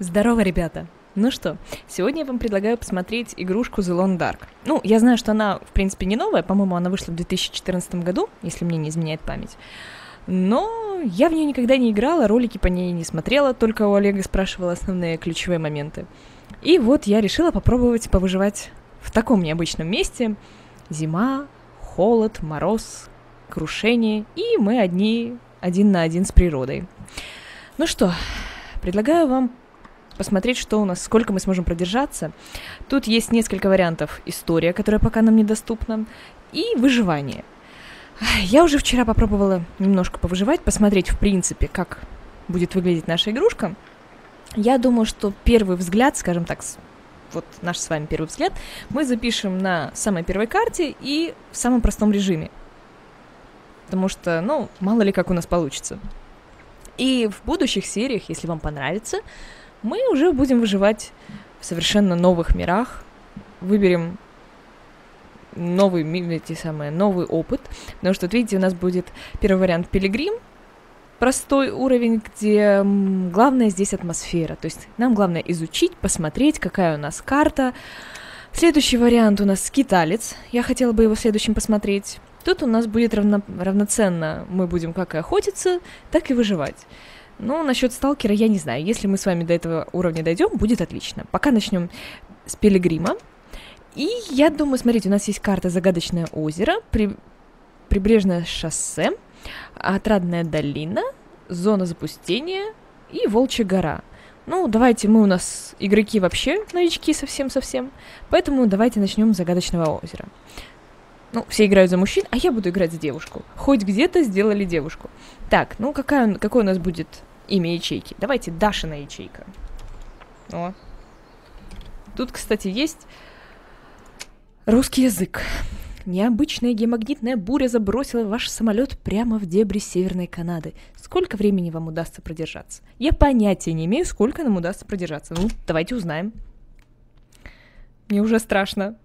Здорово, ребята! Ну что, сегодня я вам предлагаю посмотреть игрушку The Long Dark. Ну, я знаю, что она, в принципе, не новая, по-моему, она вышла в 2014 году, если мне не изменяет память. Но я в нее никогда не играла, ролики по ней не смотрела, только у Олега спрашивала основные ключевые моменты. И вот я решила попробовать повыживать в таком необычном месте. Зима, холод, мороз, крушение, и мы одни, один на один с природой. Ну что, предлагаю вам посмотреть, что у нас, сколько мы сможем продержаться. Тут есть несколько вариантов. История, которая пока нам недоступна, и выживание. Я уже вчера попробовала немножко повыживать, посмотреть, в принципе, как будет выглядеть наша игрушка. Я думаю, что первый взгляд, скажем так, вот наш с вами первый взгляд, мы запишем на самой первой карте и в самом простом режиме. Потому что, ну, мало ли как у нас получится. И в будущих сериях, если вам понравится, мы уже будем выживать в совершенно новых мирах, выберем новый, эти самые, новый опыт, потому что, вот видите, у нас будет первый вариант Пилигрим, простой уровень, где главное здесь атмосфера, то есть нам главное изучить, посмотреть, какая у нас карта. Следующий вариант у нас скиталец, я хотела бы его следующим посмотреть. Тут у нас будет равно, равноценно, мы будем как и охотиться, так и выживать. Ну, насчет сталкера я не знаю. Если мы с вами до этого уровня дойдем, будет отлично. Пока начнем с Пилигрима. И я думаю, смотрите, у нас есть карта Загадочное озеро, при... прибрежное шоссе, Отрадная долина, Зона запустения и Волчья гора. Ну, давайте, мы у нас игроки вообще новички совсем-совсем, поэтому давайте начнем с Загадочного озера. Ну, все играют за мужчин, а я буду играть за девушку. Хоть где-то сделали девушку. Так, ну какая, какое у нас будет имя ячейки? Давайте Дашина ячейка. О. Тут, кстати, есть русский язык. Необычная геомагнитная буря забросила ваш самолет прямо в дебри Северной Канады. Сколько времени вам удастся продержаться? Я понятия не имею, сколько нам удастся продержаться. Ну, давайте узнаем. Мне уже страшно.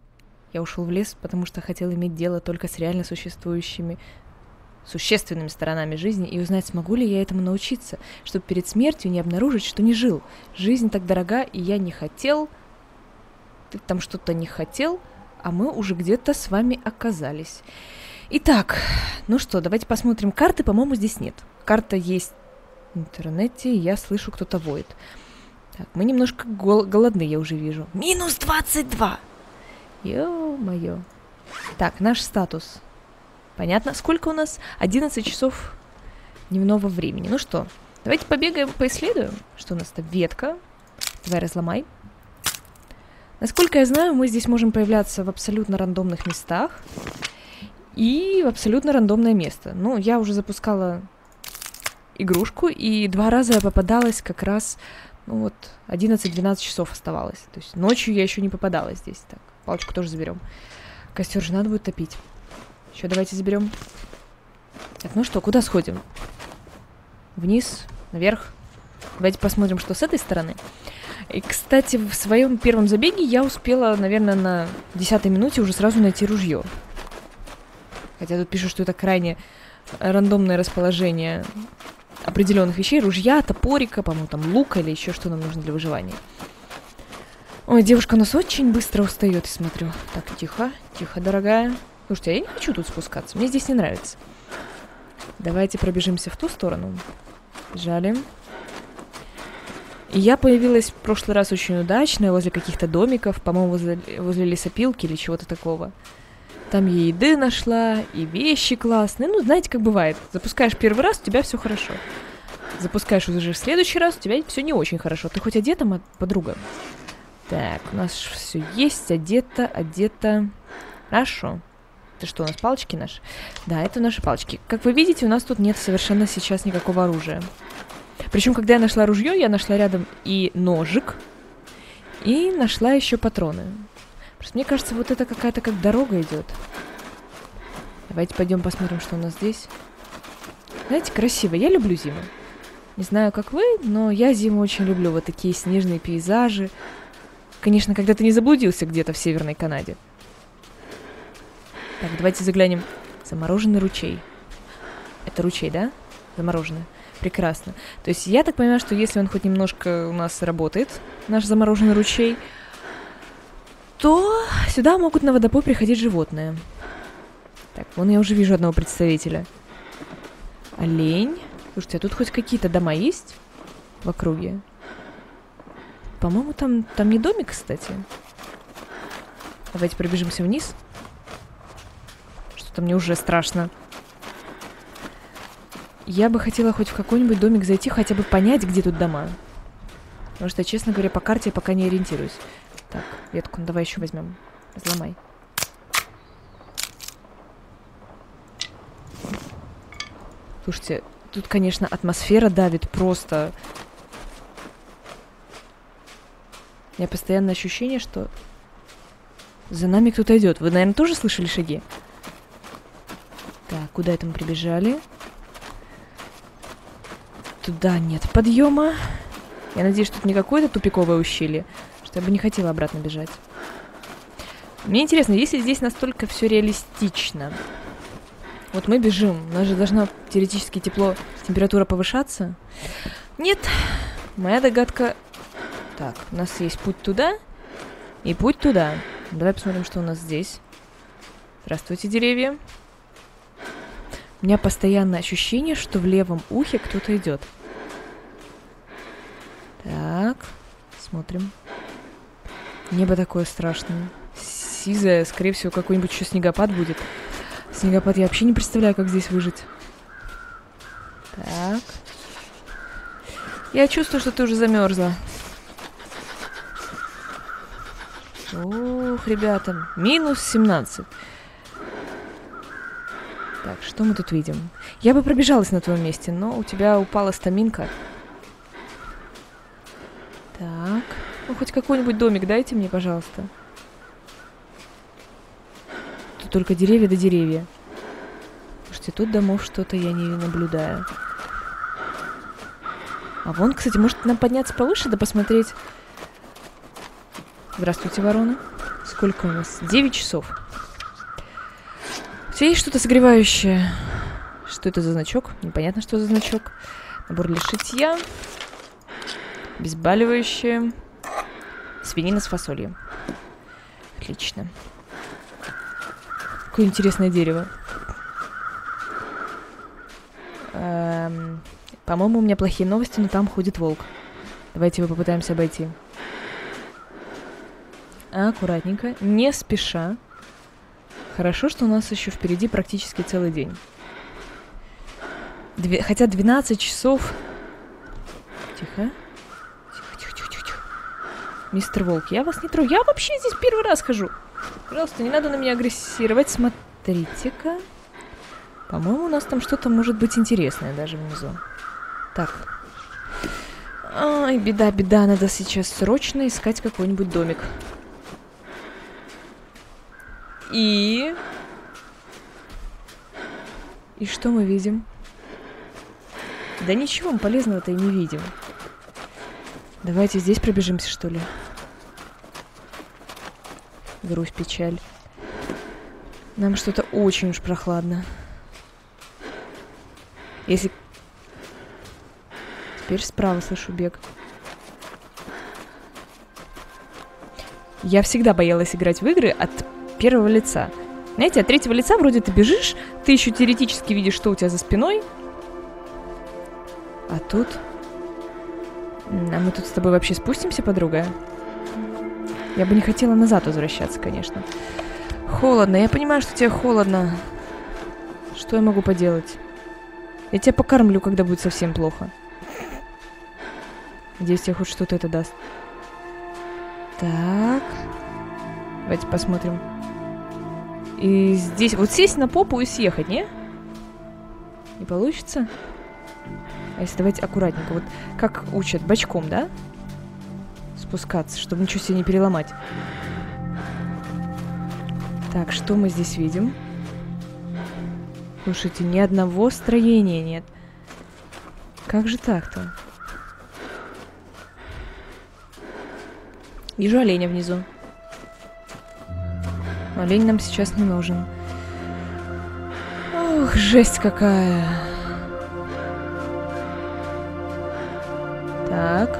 Я ушел в лес, потому что хотел иметь дело только с реально существующими существенными сторонами жизни и узнать, смогу ли я этому научиться, чтобы перед смертью не обнаружить, что не жил. Жизнь так дорога, и я не хотел... Ты там что-то не хотел, а мы уже где-то с вами оказались. Итак, ну что, давайте посмотрим. Карты, по-моему, здесь нет. Карта есть в интернете, я слышу, кто-то воет. Так, мы немножко гол- голодны, я уже вижу. Минус 22! Ё-моё. Так, наш статус. Понятно? Сколько у нас? 11 часов дневного времени. Ну что, давайте побегаем, поисследуем. Что у нас там? Ветка. Давай разломай. Насколько я знаю, мы здесь можем появляться в абсолютно рандомных местах. И в абсолютно рандомное место. Ну, я уже запускала игрушку, и два раза я попадалась как раз, ну вот, 11-12 часов оставалось. То есть ночью я еще не попадалась здесь. Так, Палочку тоже заберем. Костер же надо будет топить. Еще давайте заберем. Так, ну что, куда сходим? Вниз, наверх. Давайте посмотрим, что с этой стороны. И, кстати, в своем первом забеге я успела, наверное, на десятой минуте уже сразу найти ружье. Хотя тут пишут, что это крайне рандомное расположение определенных вещей. Ружья, топорика, по-моему, там лука или еще что нам нужно для выживания. Ой, девушка у нас очень быстро устает, я смотрю. Так, тихо, тихо, дорогая. Слушайте, а я не хочу тут спускаться, мне здесь не нравится. Давайте пробежимся в ту сторону. Бежали. Я появилась в прошлый раз очень удачно, возле каких-то домиков, по-моему, возле, возле лесопилки или чего-то такого. Там я еды нашла, и вещи классные. Ну, знаете, как бывает. Запускаешь первый раз, у тебя все хорошо. Запускаешь уже в следующий раз, у тебя все не очень хорошо. Ты хоть одета, подруга? Так, у нас все есть, одето, одето. Хорошо. Это что, у нас палочки наши? Да, это наши палочки. Как вы видите, у нас тут нет совершенно сейчас никакого оружия. Причем, когда я нашла ружье, я нашла рядом и ножик, и нашла еще патроны. Просто мне кажется, вот это какая-то как дорога идет. Давайте пойдем посмотрим, что у нас здесь. Знаете, красиво. Я люблю зиму. Не знаю, как вы, но я зиму очень люблю. Вот такие снежные пейзажи, Конечно, когда ты не заблудился где-то в Северной Канаде. Так, давайте заглянем. Замороженный ручей. Это ручей, да? Замороженный. Прекрасно. То есть я так понимаю, что если он хоть немножко у нас работает, наш замороженный ручей, то сюда могут на водопой приходить животные. Так, вон я уже вижу одного представителя. Олень. Слушайте, а тут хоть какие-то дома есть в округе? По-моему, там, там не домик, кстати. Давайте пробежимся вниз. Что-то мне уже страшно. Я бы хотела хоть в какой-нибудь домик зайти, хотя бы понять, где тут дома. Потому что, честно говоря, по карте я пока не ориентируюсь. Так, ветку, ну давай еще возьмем. Взломай. Слушайте, тут, конечно, атмосфера давит просто. У меня постоянное ощущение, что за нами кто-то идет. Вы, наверное, тоже слышали шаги? Так, куда это мы прибежали? Туда нет подъема. Я надеюсь, тут не какое-то тупиковое ущелье, что я бы не хотела обратно бежать. Мне интересно, если здесь настолько все реалистично, вот мы бежим, у нас же должна теоретически тепло, температура повышаться. Нет, моя догадка... Так, у нас есть путь туда и путь туда. Давай посмотрим, что у нас здесь. Здравствуйте, деревья. У меня постоянное ощущение, что в левом ухе кто-то идет. Так, смотрим. Небо такое страшное. Сизое, скорее всего, какой-нибудь еще снегопад будет. Снегопад я вообще не представляю, как здесь выжить. Так. Я чувствую, что ты уже замерзла. Ух, ребята, минус 17. Так, что мы тут видим? Я бы пробежалась на твоем месте, но у тебя упала стаминка. Так. Ну, хоть какой-нибудь домик дайте мне, пожалуйста. Тут только деревья да деревья. Слушайте, тут домов что-то я не наблюдаю. А вон, кстати, может нам подняться повыше, да посмотреть. Здравствуйте, ворона. Сколько у нас? 9 часов. У тебя есть что-то согревающее? Что это за значок? Непонятно, что за значок. Набор для шитья обезболивающее, свинина с фасолью. Отлично. Какое интересное дерево. Эм, по-моему, у меня плохие новости, но там ходит волк. Давайте его попытаемся обойти. Аккуратненько, не спеша. Хорошо, что у нас еще впереди практически целый день. Две... Хотя 12 часов... Тихо. Мистер Волк, я вас не трогаю. Я вообще здесь первый раз хожу. Пожалуйста, не надо на меня агрессировать. Смотрите-ка. По-моему, у нас там что-то может быть интересное даже внизу. Так. Ай, беда, беда. Надо сейчас срочно искать какой-нибудь домик. И... И что мы видим? Да ничего мы полезного-то и не видим. Давайте здесь пробежимся, что ли. Грусть, печаль. Нам что-то очень уж прохладно. Если... Теперь справа слышу бег. Я всегда боялась играть в игры от первого лица. Знаете, от третьего лица вроде ты бежишь, ты еще теоретически видишь, что у тебя за спиной. А тут а мы тут с тобой вообще спустимся, подруга? Я бы не хотела назад возвращаться, конечно. Холодно. Я понимаю, что тебе холодно. Что я могу поделать? Я тебя покормлю, когда будет совсем плохо. Надеюсь, тебе хоть что-то это даст. Так. Давайте посмотрим. И здесь... Вот сесть на попу и съехать, не? Не получится? А если давайте аккуратненько, вот как учат, бочком, да? Спускаться, чтобы ничего себе не переломать. Так, что мы здесь видим? Слушайте, ни одного строения нет. Как же так-то? Вижу оленя внизу. Олень нам сейчас не нужен. Ох, жесть какая. Так.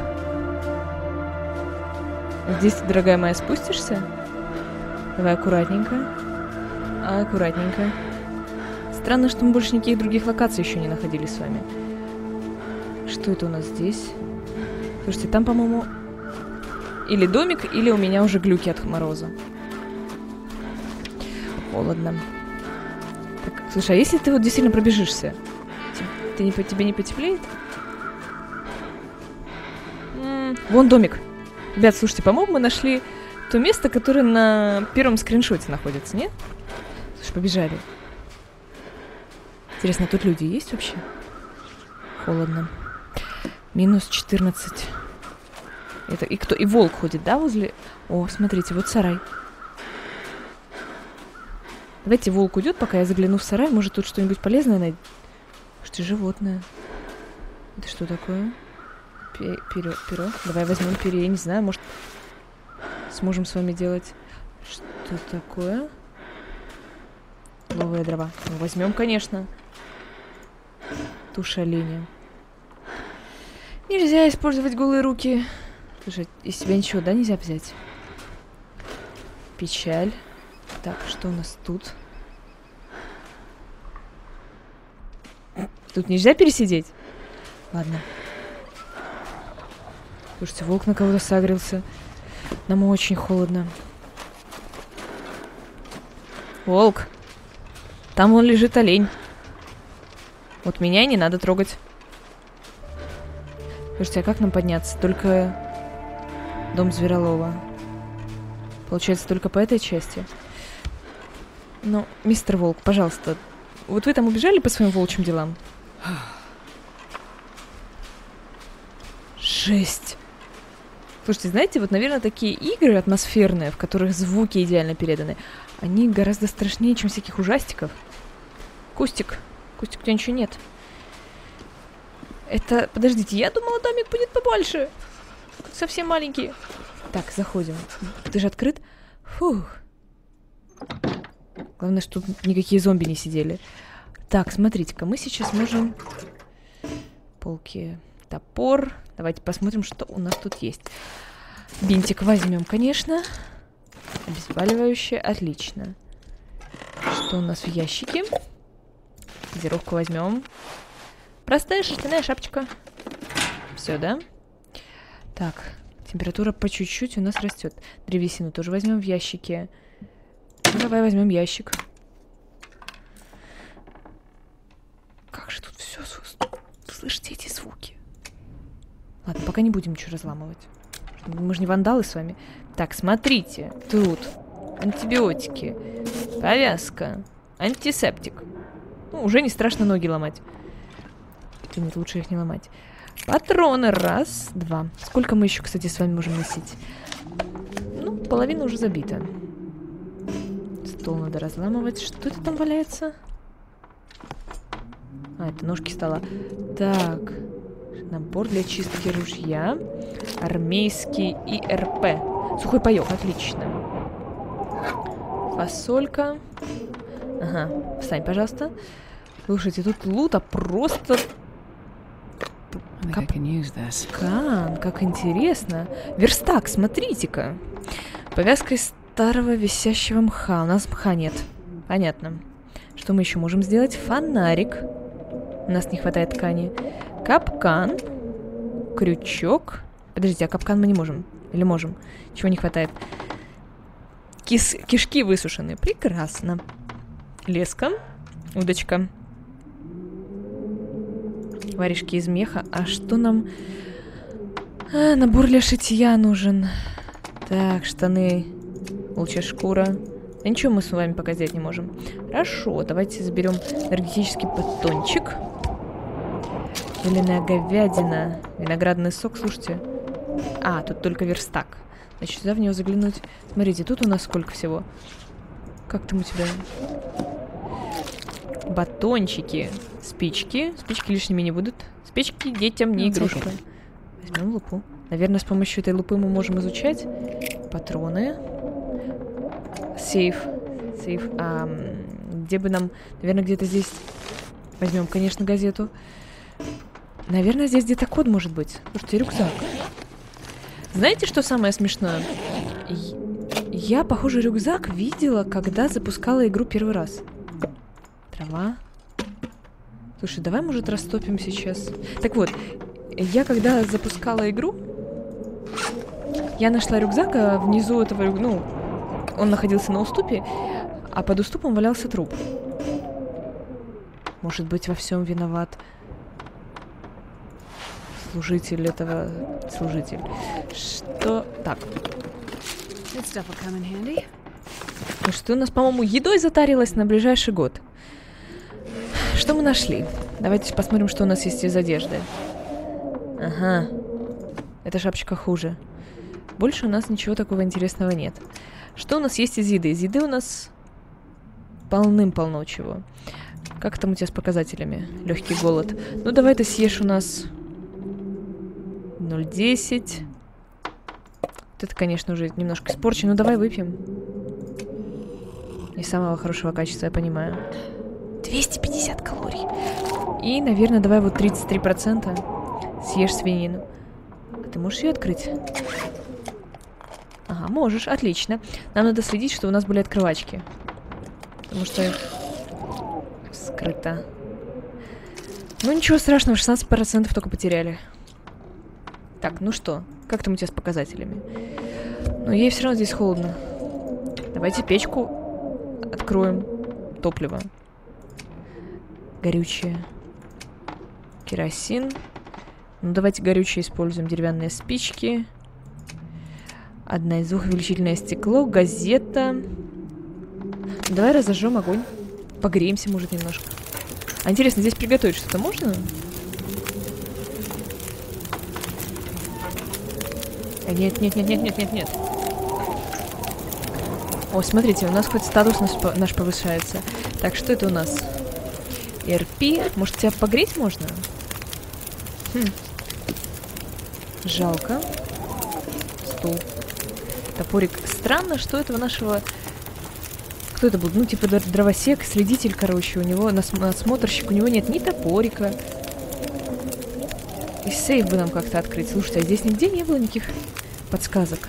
Здесь ты, дорогая моя, спустишься? Давай аккуратненько. Аккуратненько. Странно, что мы больше никаких других локаций еще не находили с вами. Что это у нас здесь? Слушайте, там, по-моему, или домик, или у меня уже глюки от мороза. Холодно. Так, слушай, а если ты вот действительно пробежишься, ты не, тебе не потеплеет? Вон домик. Ребят, слушайте, по-моему, мы нашли то место, которое на первом скриншоте находится, нет? Слушай, побежали. Интересно, тут люди есть вообще? Холодно. Минус 14. Это и кто? И волк ходит, да, возле... О, смотрите, вот сарай. Давайте волк уйдет, пока я загляну в сарай. Может, тут что-нибудь полезное найти? Что животное? Это что такое? перо, перо. Давай возьмем перья, я не знаю, может, сможем с вами делать... Что такое? Новые дрова. Ну, возьмем, конечно. Туша оленя. Нельзя использовать голые руки. Слушай, из себя ничего, да, нельзя взять? Печаль. Так, что у нас тут? Тут нельзя пересидеть? Ладно. Слушайте, волк на кого-то сагрился. Нам очень холодно. Волк. Там он лежит олень. Вот меня не надо трогать. Слушайте, а как нам подняться? Только дом Зверолова. Получается, только по этой части. Ну, мистер Волк, пожалуйста. Вот вы там убежали по своим волчьим делам? Жесть. Слушайте, знаете, вот, наверное, такие игры атмосферные, в которых звуки идеально переданы, они гораздо страшнее, чем всяких ужастиков. Кустик. Кустик, у тебя ничего нет. Это... Подождите, я думала, домик будет побольше. Совсем маленький. Так, заходим. Ты же открыт? Фух. Главное, что тут никакие зомби не сидели. Так, смотрите-ка, мы сейчас можем... Полки. Топор. Давайте посмотрим, что у нас тут есть. Бинтик возьмем, конечно. Обезболивающее. Отлично. Что у нас в ящике? Газировку возьмем. Простая шерстяная шапочка. Все, да? Так, температура по чуть-чуть у нас растет. Древесину тоже возьмем в ящике. Давай возьмем ящик. Как же тут все... Слышите эти звуки? Ладно, пока не будем ничего разламывать. Мы же не вандалы с вами. Так, смотрите. Тут антибиотики, повязка, антисептик. Ну, уже не страшно ноги ломать. Нет, лучше их не ломать. Патроны. Раз, два. Сколько мы еще, кстати, с вами можем носить? Ну, половина уже забита. Стол надо разламывать. Что это там валяется? А, это ножки стола. Так. Набор для чистки ружья. Армейский ИРП. Сухой паёк, отлично. Фасолька. Ага, встань, пожалуйста. Слушайте, тут лута просто... Капкан, как интересно. Верстак, смотрите-ка. Повязка из старого висящего мха. У нас мха нет. Понятно. Что мы еще можем сделать? Фонарик. У нас не хватает ткани. Капкан. Крючок. Подождите, а капкан мы не можем? Или можем? Чего не хватает? Кис кишки высушены. Прекрасно. Леска. Удочка. Варежки из меха. А что нам... А, набор для шитья нужен. Так, штаны. Волчья шкура. А ничего мы с вами пока сделать не можем. Хорошо, давайте заберем энергетический батончик. Зеленая говядина. Виноградный сок, слушайте. А, тут только верстак. Значит, сюда в него заглянуть. Смотрите, тут у нас сколько всего. Как там у тебя? Батончики. Спички. Спички лишними не будут. Спички детям не игрушка. Возьмем лупу. Наверное, с помощью этой лупы мы можем изучать. Патроны. Сейф. Сейф. А, где бы нам... Наверное, где-то здесь... Возьмем, конечно, газету. Наверное, здесь где-то код может быть. Слушайте, рюкзак. Знаете, что самое смешное? Я, похоже, рюкзак видела, когда запускала игру первый раз. Трава. Слушай, давай, может, растопим сейчас. Так вот, я когда запускала игру, я нашла рюкзак, а внизу этого, ну, он находился на уступе, а под уступом валялся труп. Может быть, во всем виноват служитель этого... Служитель. Что... Так. Ну что, у нас, по-моему, едой затарилась на ближайший год. Что мы нашли? Давайте посмотрим, что у нас есть из одежды. Ага. Эта шапочка хуже. Больше у нас ничего такого интересного нет. Что у нас есть из еды? Из еды у нас полным-полно чего. Как там у тебя с показателями? Легкий голод. Ну, давай ты съешь у нас 0,10. Вот это, конечно, уже немножко испорчено. Ну, давай выпьем. Не самого хорошего качества, я понимаю. 250 калорий. И, наверное, давай вот 33% съешь свинину. А ты можешь ее открыть? Можешь, отлично. Нам надо следить, что у нас были открывачки. Потому что скрыто. Ну ничего страшного, 16% только потеряли. Так, ну что, как там у тебя с показателями? Ну, ей все равно здесь холодно. Давайте печку откроем. Топливо горючее. Керосин. Ну, давайте горючее используем. Деревянные спички. Одна из двух увеличительное стекло. Газета. Давай разожжем огонь. Погреемся, может, немножко. А интересно, здесь приготовить что-то можно? А, нет, нет, нет, нет, нет, нет, нет. О, смотрите, у нас хоть статус наш, наш повышается. Так, что это у нас? РП. Может, тебя погреть можно? Хм. Жалко. Стул. Топорик. Странно, что этого нашего... Кто это был? Ну, типа дровосек, следитель, короче. У него нас насмотрщик. У него нет ни топорика. И сейф бы нам как-то открыть. Слушайте, а здесь нигде не было никаких подсказок.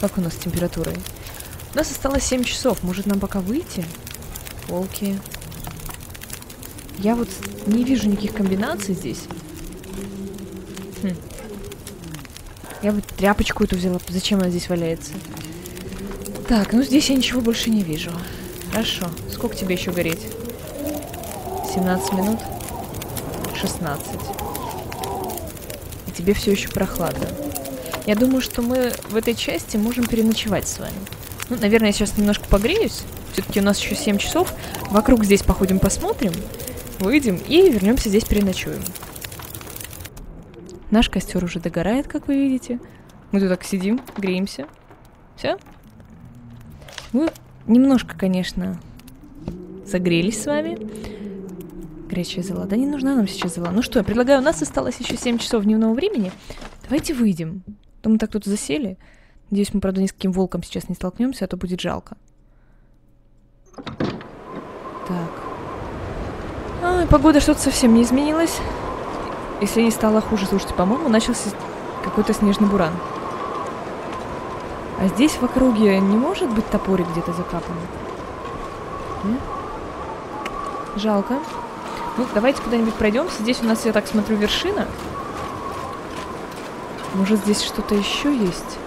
Как у нас с температурой? У нас осталось 7 часов. Может, нам пока выйти? Полки. Я вот не вижу никаких комбинаций здесь. Хм. Я вот тряпочку эту взяла. Зачем она здесь валяется? Так, ну здесь я ничего больше не вижу. Хорошо. Сколько тебе еще гореть? 17 минут? 16. И тебе все еще прохладно. Я думаю, что мы в этой части можем переночевать с вами. Ну, наверное, я сейчас немножко погреюсь. Все-таки у нас еще 7 часов. Вокруг здесь походим, посмотрим выйдем и вернемся здесь переночуем. Наш костер уже догорает, как вы видите. Мы тут так сидим, греемся. Все? Мы немножко, конечно, загрелись с вами. Горячая зала. Да не нужна нам сейчас зала. Ну что, я предлагаю, у нас осталось еще 7 часов дневного времени. Давайте выйдем. То мы так тут засели. Надеюсь, мы, правда, ни с каким волком сейчас не столкнемся, а то будет жалко. Так. А, погода что-то совсем не изменилась. Если не стало хуже, слушайте, по-моему, начался какой-то снежный буран. А здесь в округе не может быть топорик где-то закапан? Жалко. Ну, давайте куда-нибудь пройдемся. Здесь у нас, я так смотрю, вершина. Может, здесь что-то еще есть?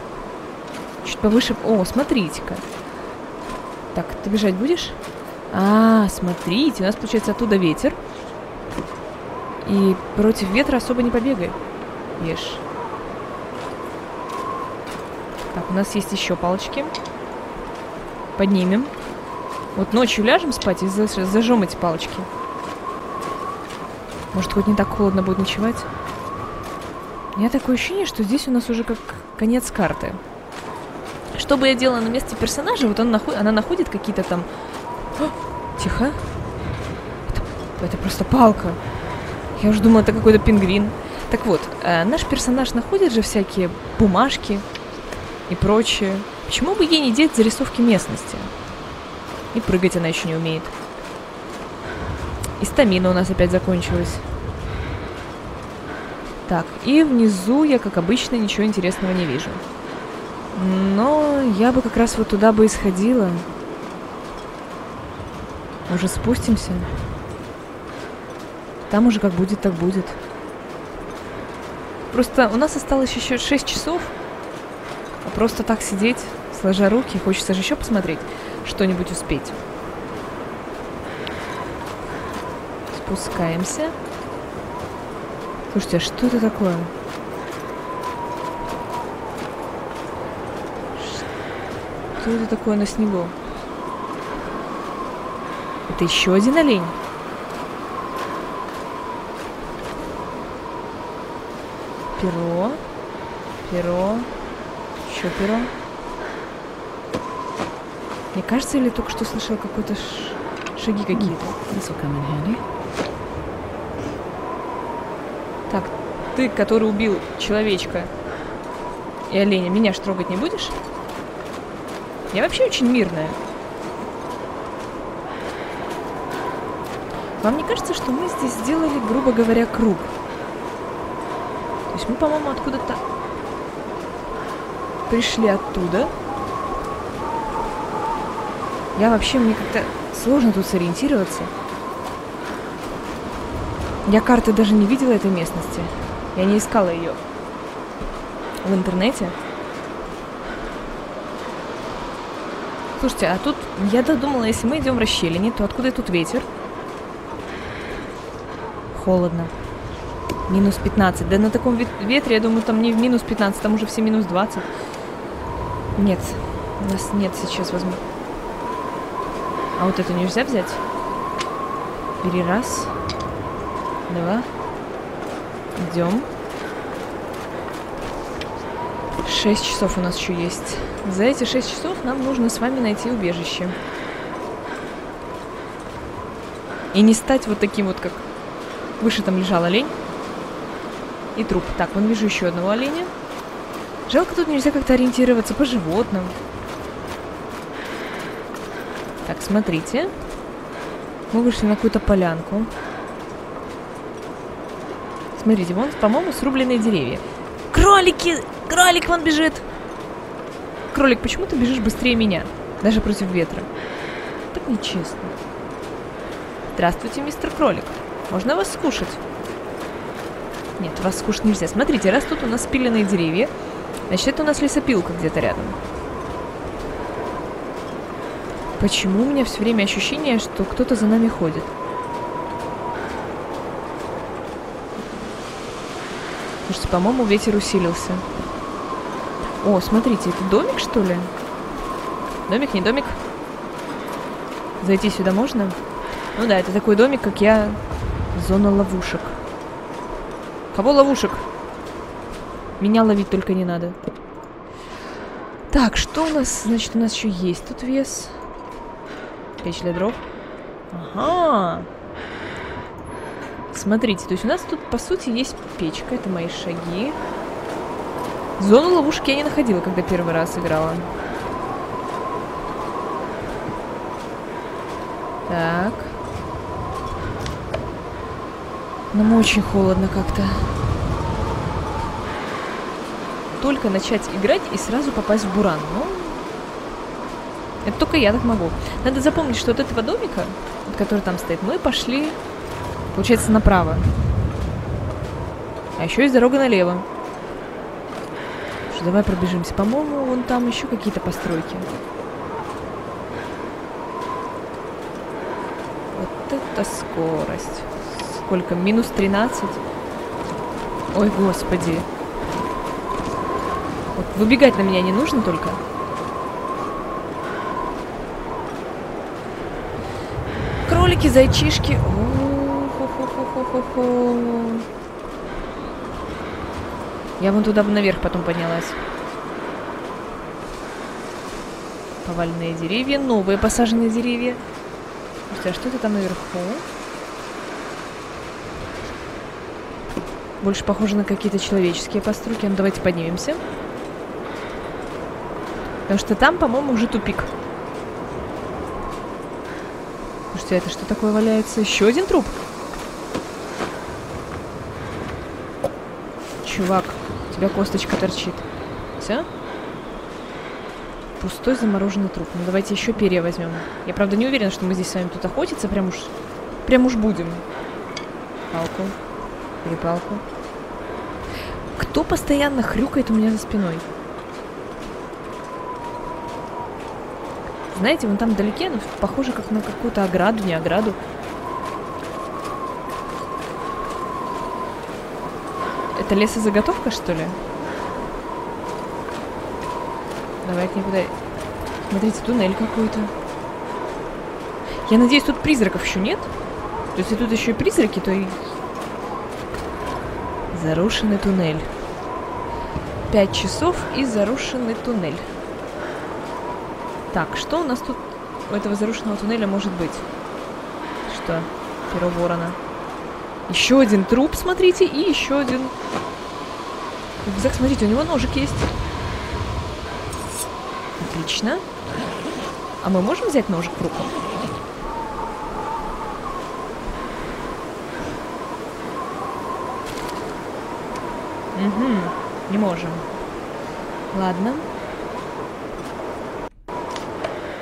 Чуть повыше... О, смотрите-ка. Так, ты бежать будешь? А, смотрите, у нас получается оттуда ветер. И против ветра особо не побегай. Ешь. Так, у нас есть еще палочки. Поднимем. Вот ночью ляжем спать и зажжем эти палочки. Может, хоть не так холодно будет ночевать? У меня такое ощущение, что здесь у нас уже как конец карты. Что бы я делала на месте персонажа, вот он наход... она находит какие-то там Тихо. Это, это просто палка. Я уже думала, это какой-то пингвин. Так вот, э, наш персонаж находит же всякие бумажки и прочее. Почему бы ей не делать зарисовки местности? И прыгать она еще не умеет. И стамина у нас опять закончилась. Так, и внизу я, как обычно, ничего интересного не вижу. Но я бы как раз вот туда бы исходила. Уже спустимся. Там уже как будет, так будет. Просто у нас осталось еще 6 часов. А просто так сидеть, сложа руки, хочется же еще посмотреть, что-нибудь успеть. Спускаемся. Слушайте, а что это такое? Что это такое на снегу? Это еще один олень? Перо. Перо. Еще перо. Мне кажется, или только что слышала какой-то шаги какие-то? Так, ты, который убил человечка и оленя, меня ж трогать не будешь? Я вообще очень мирная. Вам не кажется, что мы здесь сделали, грубо говоря, круг? То есть мы, по-моему, откуда-то пришли оттуда. Я вообще, мне как-то сложно тут сориентироваться. Я карты даже не видела этой местности. Я не искала ее в интернете. Слушайте, а тут я додумала, если мы идем в расщелине, то откуда тут ветер? Холодно. Минус 15. Да на таком ветре, я думаю, там не в минус 15, там уже все минус 20. Нет, у нас нет сейчас возможности. А вот это нельзя взять? Бери раз. Два. Идем. Шесть часов у нас еще есть. За эти шесть часов нам нужно с вами найти убежище. И не стать вот таким вот, как выше там лежал олень. И труп. Так, вон вижу еще одного оленя. Жалко, тут нельзя как-то ориентироваться по животным. Так, смотрите. Мы вышли на какую-то полянку. Смотрите, вон, по-моему, срубленные деревья. Кролики! Кролик вон бежит! Кролик, почему ты бежишь быстрее меня? Даже против ветра. Так нечестно. Здравствуйте, мистер Кролик. Можно вас скушать? Нет, вас скушать нельзя. Смотрите, раз тут у нас спиленные деревья, значит, это у нас лесопилка где-то рядом. Почему у меня все время ощущение, что кто-то за нами ходит? Слушайте, по-моему, ветер усилился. О, смотрите, это домик, что ли? Домик, не домик. Зайти сюда можно? Ну да, это такой домик, как я. Зона ловушек. Кого ловушек? Меня ловить только не надо. Так, что у нас? Значит, у нас еще есть тут вес. Печь для дров. Ага. Смотрите, то есть у нас тут, по сути, есть печка. Это мои шаги. Зону ловушки я не находила, когда первый раз играла. Так. Нам очень холодно как-то. Только начать играть и сразу попасть в буран. Ну, это только я так могу. Надо запомнить, что от этого домика, который там стоит, мы пошли, получается, направо. А еще есть дорога налево. Давай пробежимся. По-моему, вон там еще какие-то постройки. Вот это скорость. Сколько? Минус 13? Ой, господи. Вот выбегать на меня не нужно только. Кролики, зайчишки. Я вон туда наверх потом поднялась. Поваленные деревья, новые посаженные деревья. Слушайте, а что это там наверху? Больше похоже на какие-то человеческие постройки. Ну, давайте поднимемся. Потому что там, по-моему, уже тупик. Слушайте, а это что такое валяется? Еще один труп? чувак. У тебя косточка торчит. Все? Пустой замороженный труп. Ну давайте еще перья возьмем. Я правда не уверена, что мы здесь с вами тут охотиться прям уж... Прям уж будем. Палку. Или палку. Кто постоянно хрюкает у меня за спиной? Знаете, вон там вдалеке, ну, похоже, как на какую-то ограду, не ограду. Это лесозаготовка, что ли? Давай к ней подать. Смотрите, туннель какой-то. Я надеюсь, тут призраков еще нет? То есть, если тут еще и призраки, то и... Зарушенный туннель. Пять часов и зарушенный туннель. Так, что у нас тут у этого зарушенного туннеля может быть? Что? Перо ворона. Еще один труп, смотрите, и еще один. Рюкзак, смотрите, у него ножик есть. Отлично. А мы можем взять ножик в руку? Угу, не можем. Ладно.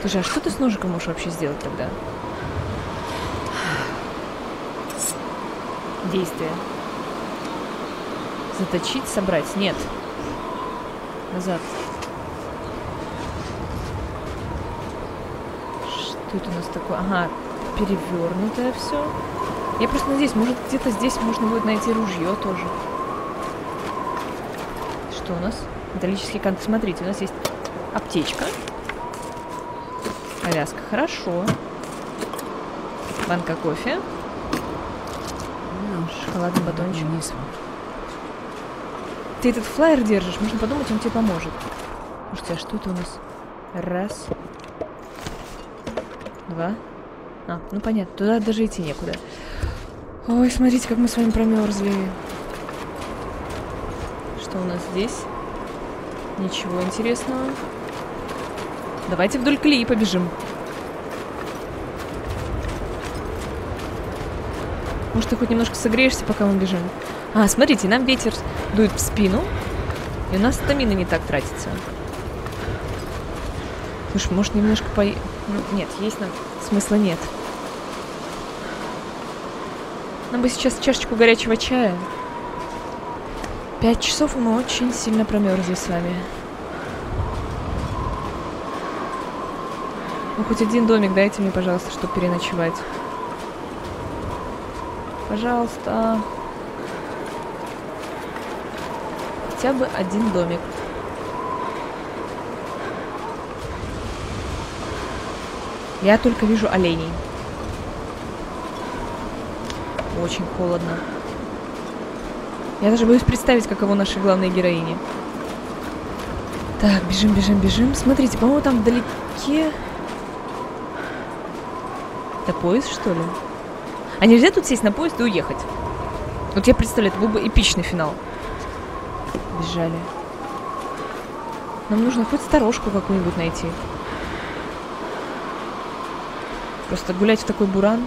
Слушай, а что ты с ножиком можешь вообще сделать тогда? Действие. Заточить, собрать. Нет. Назад. Что это у нас такое? Ага, перевернутое все. Я просто надеюсь, может где-то здесь можно будет найти ружье тоже. Что у нас? Металлический кант. Смотрите, у нас есть аптечка. Повязка. Хорошо. Банка кофе. Шоколадный батончик. Ты этот флайер держишь, можно подумать, он тебе поможет. Слушайте, а что это у нас? Раз. Два. А, ну понятно, туда даже идти некуда. Ой, смотрите, как мы с вами промерзли. Что у нас здесь? Ничего интересного. Давайте вдоль колеи побежим. Может, ты хоть немножко согреешься, пока мы бежим? А, смотрите, нам ветер дует в спину, и у нас стамина не так тратится. Слушай, может, немножко по... Ну, нет, есть нам смысла нет. Нам бы сейчас чашечку горячего чая. Пять часов, мы очень сильно промерзли с вами. Ну, хоть один домик дайте мне, пожалуйста, чтобы переночевать. Пожалуйста. Хотя бы один домик. Я только вижу оленей. Очень холодно. Я даже боюсь представить, каково нашей главной героини. Так, бежим, бежим, бежим. Смотрите, по-моему, там вдалеке это поезд, что ли? А нельзя тут сесть на поезд и уехать? Вот я представляю, это был бы эпичный финал. Бежали. Нам нужно хоть сторожку какую-нибудь найти. Просто гулять в такой буран.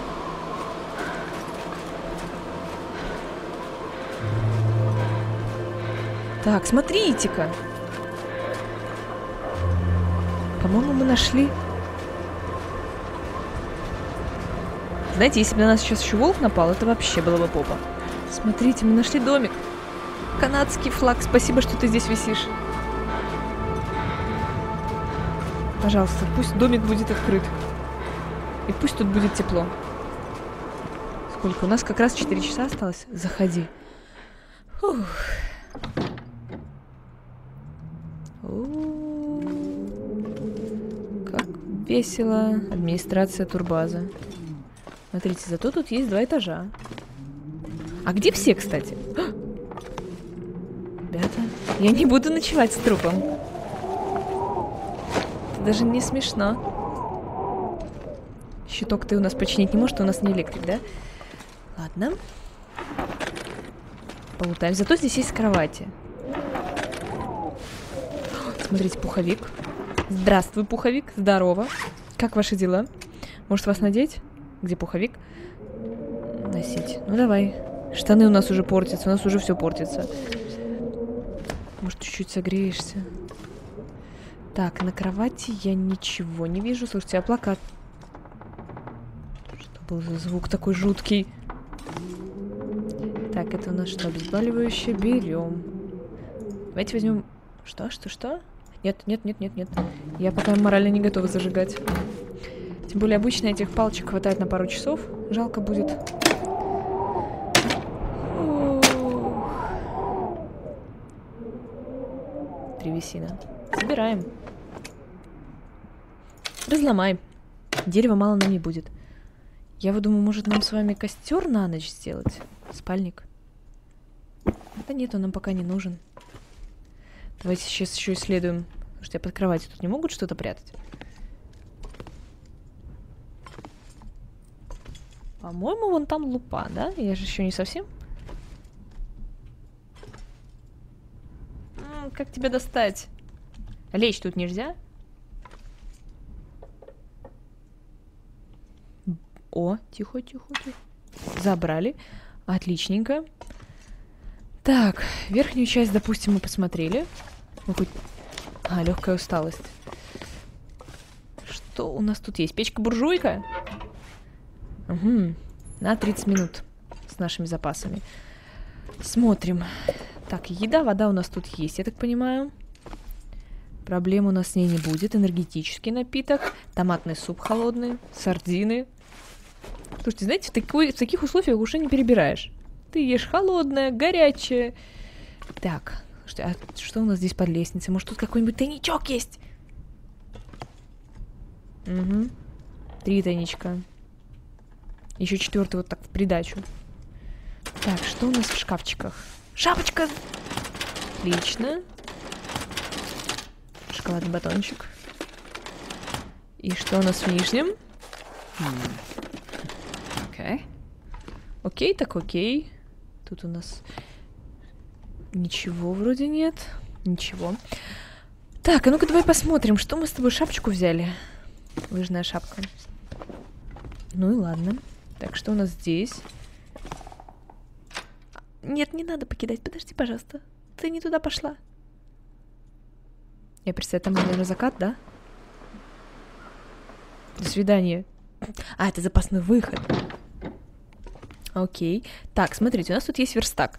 Так, смотрите-ка. По-моему, мы нашли Знаете, если бы на нас сейчас еще волк напал, это вообще было бы попа. Смотрите, мы нашли домик. Канадский флаг, спасибо, что ты здесь висишь. Пожалуйста, пусть домик будет открыт. И пусть тут будет тепло. Сколько? У нас как раз 4 часа осталось. Заходи. Фух. Как весело. Администрация турбаза. Смотрите, зато тут есть два этажа. А где все, кстати? Ребята, я не буду ночевать с трупом. Это даже не смешно. Щиток ты у нас починить не можешь, у нас не электрик, да? Ладно. Полутаем. Зато здесь есть кровати. Смотрите, пуховик. Здравствуй, пуховик. Здорово. Как ваши дела? Может вас надеть? Где пуховик? Носить. Ну давай. Штаны у нас уже портятся, у нас уже все портится. Может, чуть-чуть согреешься. Так, на кровати я ничего не вижу. Слушайте, а плакат? Что был за звук такой жуткий? Так, это у нас что, обезболивающее? Берем. Давайте возьмем... Что, что, что? Нет, нет, нет, нет, нет. Я пока морально не готова зажигать. Тем более обычно этих палочек хватает на пару часов. Жалко будет. Древесина. Собираем. Разломаем. Дерева мало нам не будет. Я вот думаю, может нам с вами костер на ночь сделать? Спальник. Да нет, он нам пока не нужен. Давайте сейчас еще исследуем. Что я под кроватью тут не могут что-то прятать. По-моему, вон там лупа, да? Я же еще не совсем. М -м, как тебя достать? Лечь тут нельзя? О, тихо, тихо, тихо. Забрали. Отличненько. Так, верхнюю часть, допустим, мы посмотрели. Ну, хоть... А, легкая усталость. Что у нас тут есть? Печка-буржуйка? Угу. На 30 минут с нашими запасами. Смотрим. Так, еда, вода у нас тут есть, я так понимаю. Проблем у нас с ней не будет. Энергетический напиток, томатный суп холодный, сардины, Слушайте, знаете, в, такой, в таких условиях уже не перебираешь. Ты ешь холодное, горячее. Так, слушайте, а что у нас здесь под лестницей? Может, тут какой-нибудь тайничок есть? Угу. Три тайничка. Еще четвертый вот так в придачу. Так, что у нас в шкафчиках? Шапочка! Отлично. Шоколадный батончик. И что у нас в нижнем? Окей. Окей, так окей. Тут у нас ничего вроде нет. Ничего. Так, а ну-ка давай посмотрим, что мы с тобой шапочку взяли. Лыжная шапка. Ну и ладно. Так, что у нас здесь? Нет, не надо покидать. Подожди, пожалуйста. Ты не туда пошла. Я представляю, там, наверное, закат, да? До свидания. А, это запасной выход. Окей. Так, смотрите, у нас тут есть верстак.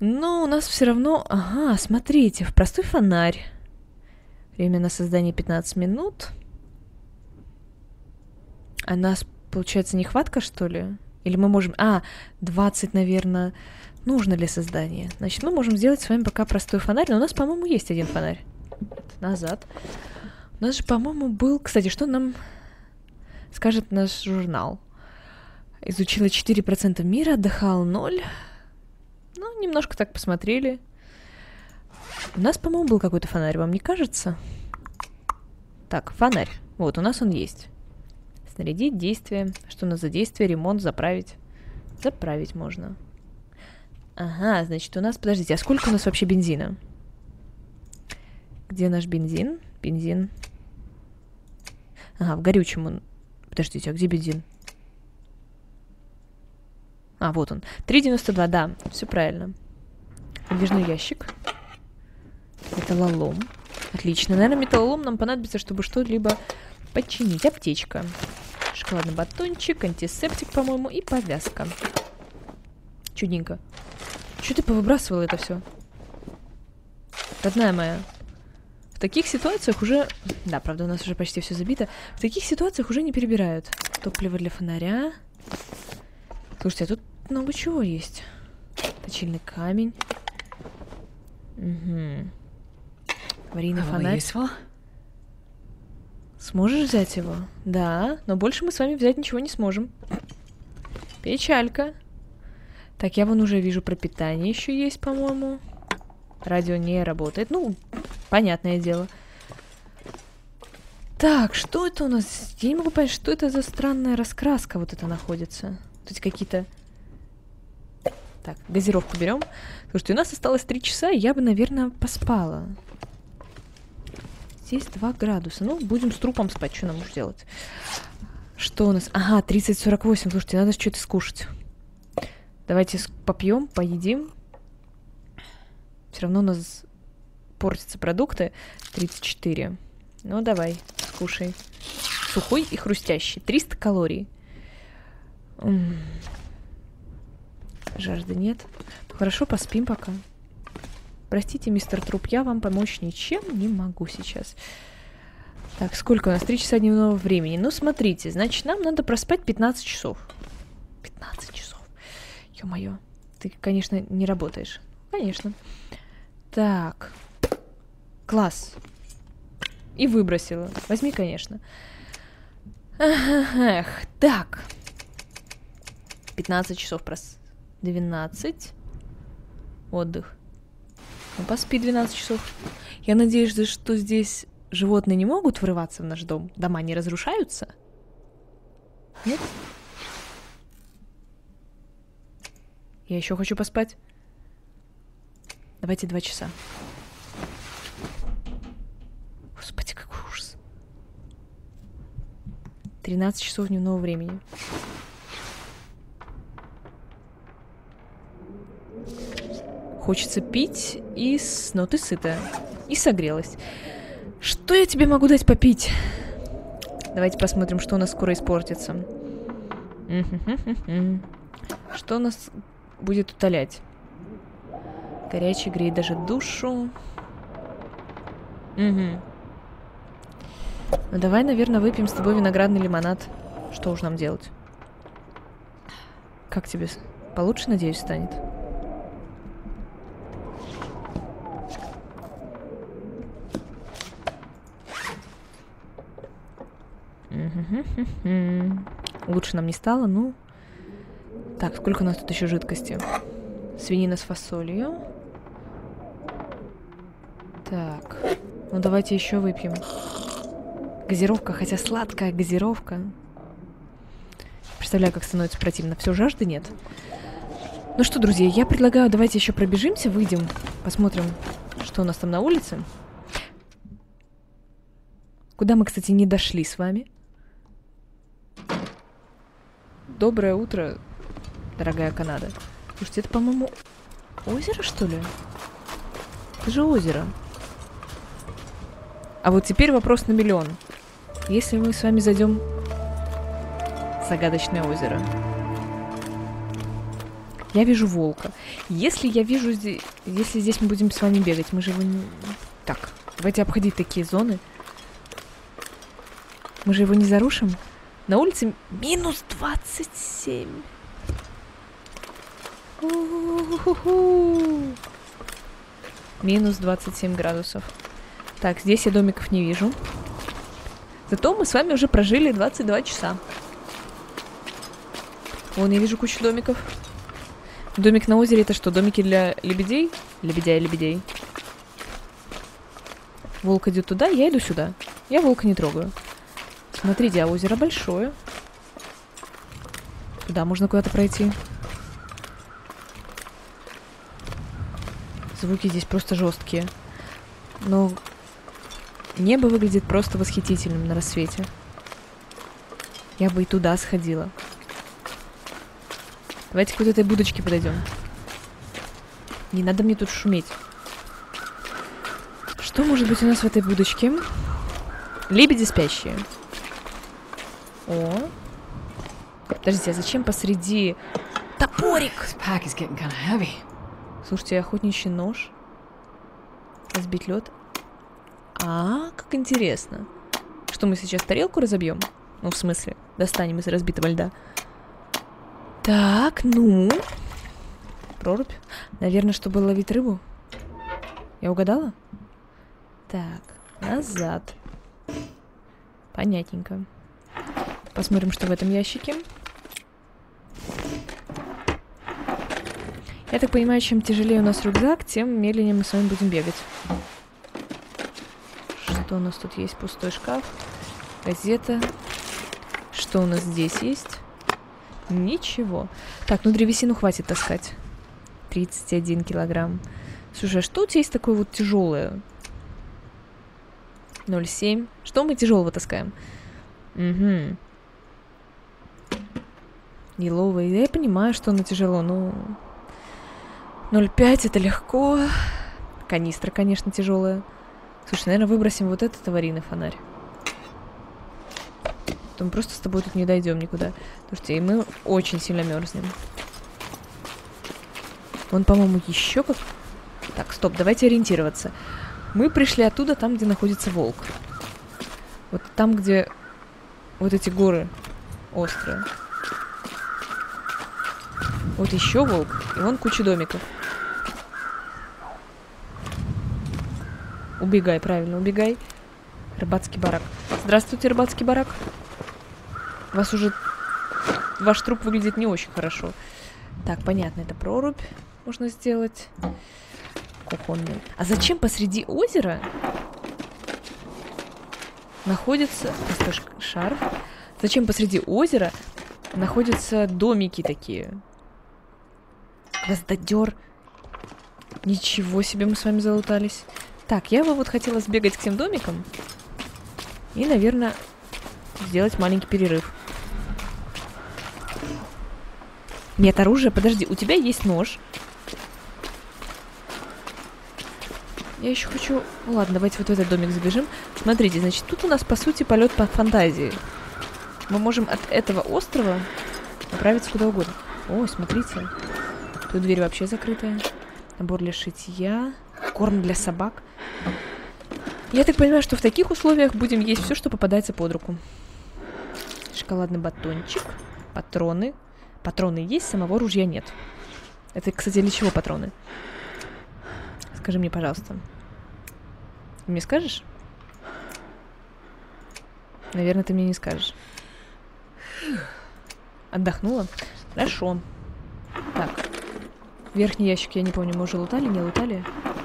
Но у нас все равно... Ага, смотрите, в простой фонарь. Время на создание 15 минут. А нас, получается, нехватка, что ли? Или мы можем... А, 20, наверное, нужно для создания. Значит, мы можем сделать с вами пока простой фонарь. Но у нас, по-моему, есть один фонарь. Назад. У нас же, по-моему, был... Кстати, что нам скажет наш журнал? Изучила 4% мира, отдыхал 0. Ну, немножко так посмотрели. У нас, по-моему, был какой-то фонарь, вам не кажется? Так, фонарь. Вот, у нас он есть. Снарядить действие. Что у нас за действие? Ремонт, заправить. Заправить можно. Ага, значит, у нас... Подождите, а сколько у нас вообще бензина? Где наш бензин? Бензин. Ага, в горючем он... Подождите, а где бензин? А, вот он. 3,92, да, все правильно. Выдвижной ящик. Металлолом. Отлично. Наверное, металлолом нам понадобится, чтобы что-либо починить. Аптечка. Шоколадный батончик, антисептик, по-моему, и повязка. Чудненько. Что ты повыбрасывала это все? Родная моя. В таких ситуациях уже... Да, правда, у нас уже почти все забито. В таких ситуациях уже не перебирают. Топливо для фонаря. Слушайте, а тут много чего есть. Точильный камень. Угу. Аварийный фонарь. Сможешь взять его? Да, но больше мы с вами взять ничего не сможем. Печалька. Так, я вон уже вижу пропитание еще есть, по-моему. Радио не работает. Ну, понятное дело. Так, что это у нас? Я не могу понять, что это за странная раскраска вот это находится. Тут какие-то так, газировку берем. Слушайте, у нас осталось 3 часа, я бы, наверное, поспала. Здесь 2 градуса. Ну, будем с трупом спать, что нам уж делать. Что у нас? Ага, 30-48. Слушайте, надо что-то скушать. Давайте попьем, поедим. Все равно у нас портятся продукты. 34. Ну, давай, скушай. Сухой и хрустящий. 300 калорий. Жажды нет. Хорошо, поспим пока. Простите, мистер Труп, я вам помочь ничем не могу сейчас. Так, сколько у нас? Три часа дневного времени. Ну, смотрите, значит, нам надо проспать 15 часов. 15 часов. Ё-моё. Ты, конечно, не работаешь. Конечно. Так. Класс. И выбросила. Возьми, конечно. Эх, так. 15 часов прос... 12. Отдых. Ну, поспи 12 часов. Я надеюсь, что здесь животные не могут врываться в наш дом? Дома не разрушаются? Нет? Я еще хочу поспать. Давайте два часа. Господи, какой ужас. 13 часов дневного времени. Хочется пить, и... Но ты сытая. И согрелась. Что я тебе могу дать попить? Давайте посмотрим, что у нас скоро испортится. Что нас будет утолять? Горячий греет даже душу. Угу. Ну давай, наверное, выпьем с тобой виноградный лимонад. Что уж нам делать? Как тебе? Получше, надеюсь, станет? Лучше нам не стало, ну... Так, сколько у нас тут еще жидкости? Свинина с фасолью. Так. Ну давайте еще выпьем. Газировка, хотя сладкая газировка. Представляю, как становится противно. Все, жажды нет. Ну что, друзья, я предлагаю, давайте еще пробежимся, выйдем, посмотрим, что у нас там на улице. Куда мы, кстати, не дошли с вами. Доброе утро, дорогая Канада. Слушайте, это, по-моему, озеро, что ли? Это же озеро. А вот теперь вопрос на миллион. Если мы с вами зайдем в загадочное озеро, я вижу волка. Если я вижу, если здесь мы будем с вами бегать, мы же его не... Так, давайте обходить такие зоны. Мы же его не зарушим? На улице минус 27. У-ху-ху. Минус 27 градусов. Так, здесь я домиков не вижу. Зато мы с вами уже прожили 22 часа. Вон, я вижу кучу домиков. Домик на озере это что, домики для лебедей? Лебедя и лебедей. Волк идет туда, я иду сюда. Я волка не трогаю. Смотрите, а озеро большое. Туда можно куда-то пройти. Звуки здесь просто жесткие. Но небо выглядит просто восхитительным на рассвете. Я бы и туда сходила. Давайте к вот этой будочке подойдем. Не надо мне тут шуметь. Что может быть у нас в этой будочке? Лебеди спящие. О. Подождите, а зачем посреди... Топорик! Слушайте, охотничий нож. Разбить лед. А, как интересно. Что мы сейчас тарелку разобьем? Ну, в смысле, достанем из разбитого льда. Так, ну. Прорубь. Наверное, чтобы ловить рыбу. Я угадала? Так, назад. Понятненько. Посмотрим, что в этом ящике. Я так понимаю, чем тяжелее у нас рюкзак, тем медленнее мы с вами будем бегать. Что у нас тут есть? Пустой шкаф. Газета. Что у нас здесь есть? Ничего. Так, ну древесину хватит таскать. 31 килограмм. Слушай, а что у тебя есть такое вот тяжелое? 0,7. Что мы тяжелого таскаем? Угу. Еловый. Я понимаю, что оно тяжело, но... 0,5 это легко. Канистра, конечно, тяжелая. Слушай, наверное, выбросим вот этот аварийный фонарь. То мы просто с тобой тут не дойдем никуда. Слушайте, и мы очень сильно мерзнем. Вон, по-моему, еще как... Так, стоп, давайте ориентироваться. Мы пришли оттуда, там, где находится волк. Вот там, где вот эти горы острые. Вот еще волк, и вон куча домиков. Убегай, правильно, убегай. Рыбацкий барак. Здравствуйте, рыбацкий барак. Вас уже... Ваш труп выглядит не очень хорошо. Так, понятно, это прорубь можно сделать. Кухонный. А зачем посреди озера находится... Шарф. Зачем посреди озера находятся домики такие? Гвоздодер. Ничего себе, мы с вами залутались. Так, я бы вот хотела сбегать к тем домикам. И, наверное, сделать маленький перерыв. Нет оружия, подожди, у тебя есть нож. Я еще хочу... Ладно, давайте вот в этот домик забежим. Смотрите, значит, тут у нас, по сути, полет по фантазии. Мы можем от этого острова направиться куда угодно. О, смотрите. Тут дверь вообще закрытая. Набор для шитья. Корм для собак. Я так понимаю, что в таких условиях будем есть все, что попадается под руку. Шоколадный батончик. Патроны. Патроны есть, самого ружья нет. Это, кстати, для чего патроны? Скажи мне, пожалуйста. Ты мне скажешь? Наверное, ты мне не скажешь. Отдохнула? Хорошо. Так. Верхний ящик, я не помню, мы уже лутали, не лутали?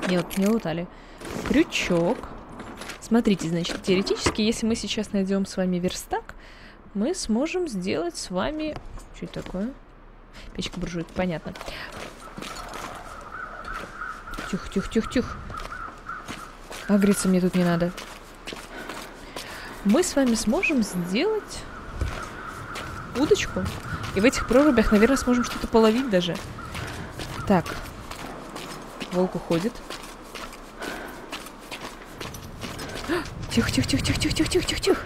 Нет, не лутали. Крючок. Смотрите, значит, теоретически, если мы сейчас найдем с вами верстак, мы сможем сделать с вами... Что это такое? Печка буржуек, понятно. Тюх, тюх, тюх, тюх. Агриться мне тут не надо. Мы с вами сможем сделать удочку. И в этих прорубях, наверное, сможем что-то половить даже. Так. Волк уходит. Тихо, тихо, тихо, тихо, тихо, тихо, тихо, тихо, тихо.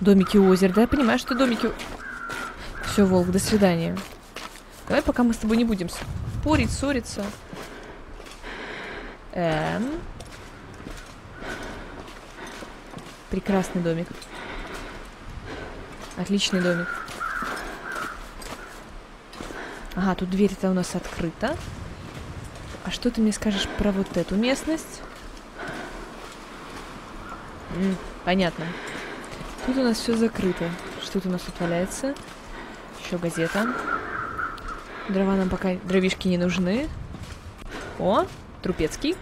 Домики озер, да? Я понимаю, что домики... Все, Волк, до свидания. Давай пока мы с тобой не будем спорить, ссориться. Эм. Прекрасный домик. Отличный домик. Ага, тут дверь-то у нас открыта. А что ты мне скажешь про вот эту местность? М, понятно. Тут у нас все закрыто. Что тут у нас тут? Еще газета. Дрова нам пока... Дровишки не нужны. О, Трупецкий.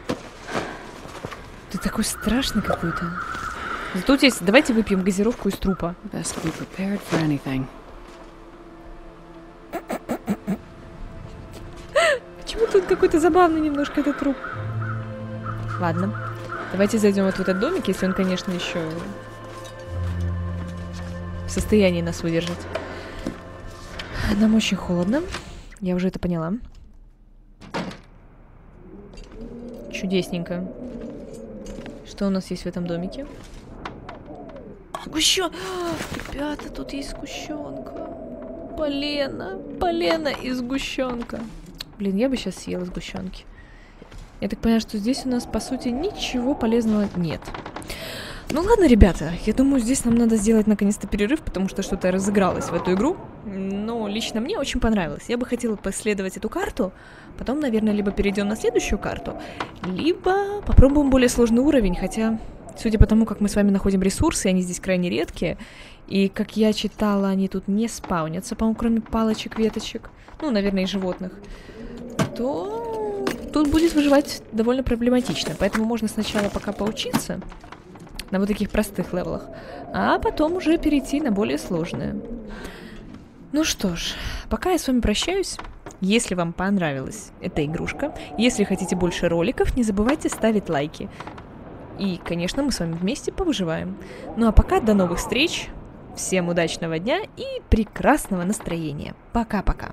Ты такой страшный какой-то. Зато есть... Давайте выпьем газировку из трупа. Best be prepared for anything. Какой-то забавный немножко этот труп? Ладно. Давайте зайдем вот в этот домик, если он, конечно, еще в состоянии нас выдержать. Нам очень холодно. Я уже это поняла. Чудесненько. Что у нас есть в этом домике? Сгущен... Ребята, тут есть сгущенка. Полена. Полена и сгущенка. Блин, я бы сейчас съела сгущенки. Я так понимаю, что здесь у нас, по сути, ничего полезного нет. Ну ладно, ребята, я думаю, здесь нам надо сделать наконец-то перерыв, потому что что-то разыгралось в эту игру. Но лично мне очень понравилось. Я бы хотела последовать эту карту, потом, наверное, либо перейдем на следующую карту, либо попробуем более сложный уровень, хотя, судя по тому, как мы с вами находим ресурсы, они здесь крайне редкие, и, как я читала, они тут не спаунятся, по-моему, кроме палочек, веточек, ну, наверное, и животных, то тут будет выживать довольно проблематично. Поэтому можно сначала пока поучиться, на вот таких простых левелах, а потом уже перейти на более сложные. Ну что ж, пока я с вами прощаюсь. Если вам понравилась эта игрушка, если хотите больше роликов, не забывайте ставить лайки. И, конечно, мы с вами вместе повыживаем. Ну а пока до новых встреч, всем удачного дня и прекрасного настроения. Пока-пока.